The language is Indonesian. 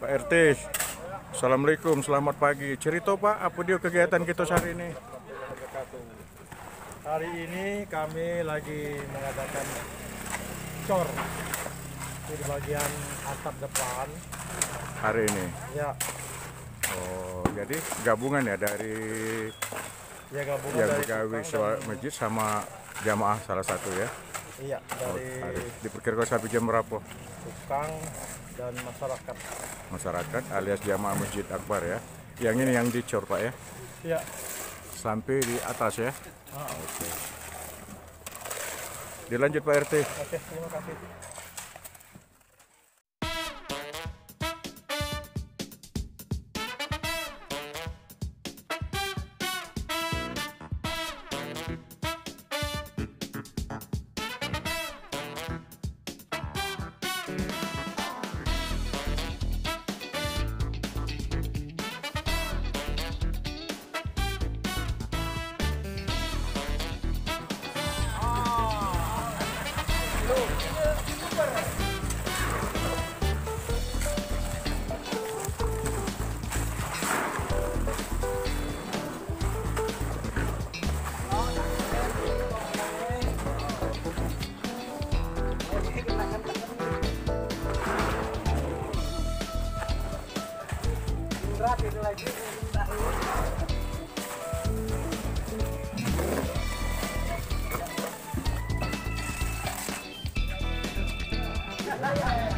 Pak RT. Assalamualaikum, selamat pagi. Cerita Pak, apa dia kegiatan kita hari ini? Hari ini kami lagi mengadakan cor di bagian atap depan. Hari ini. Ya, Oh, jadi gabungan ya dari ya gabungan yang dari masjid sama jamaah salah satu ya. Iya, Oh, dari hari. Diperkirakan sampai jam berapa? tukang dan masyarakat. Masyarakat alias jamaah masjid akbar ya. Yang ini yang dicor Pak ya. Ya, Sampai di atas ya. Ah. Oke. Dilanjut Pak RT. oke, terima kasih. Gracias, yeah, yeah.